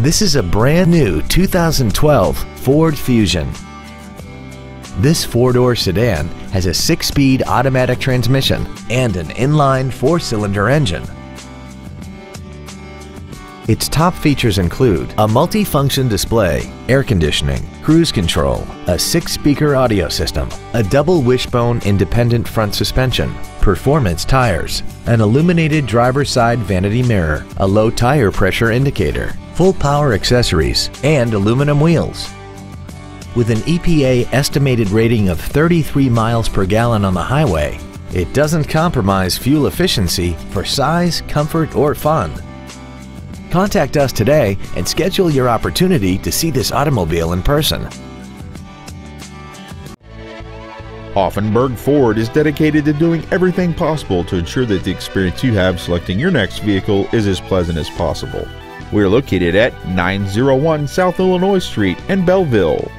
This is a brand new 2012 Ford Fusion. This four-door sedan has a six-speed automatic transmission and an inline four-cylinder engine. Its top features include a multi-function display, air conditioning, cruise control, a six-speaker audio system, a double wishbone independent front suspension, performance tires, an illuminated driver's side vanity mirror, a low tire pressure indicator, full power accessories, and aluminum wheels. With an EPA estimated rating of 33 miles per gallon on the highway, it doesn't compromise fuel efficiency for size, comfort, or fun. Contact us today and schedule your opportunity to see this automobile in person. Auffenberg Ford is dedicated to doing everything possible to ensure that the experience you have selecting your next vehicle is as pleasant as possible. We are located at 901 South Illinois Street in Belleville.